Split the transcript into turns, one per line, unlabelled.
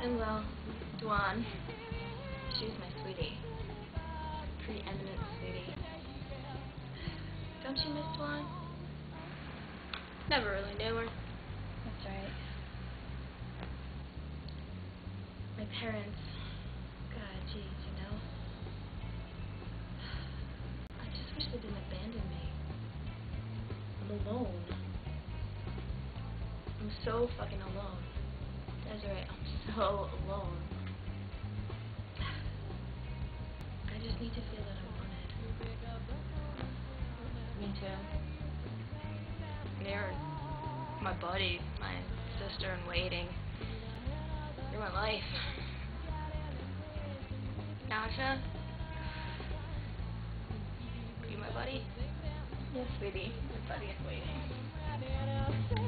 And well, Dwan, she's my sweetie. Preeminent sweetie. Don't you miss Dwan? Never really knew her.
That's right.
My parents, God, geez, you know. I just wish they didn't abandon me. I'm alone. I'm so fucking alone. Desiree, I'm so alone. I just need to feel that I'm wanted. Me too. You're my buddy, my sister in waiting. You're my life. Are you my buddy?
Yes, sweetie.
My buddy in waiting.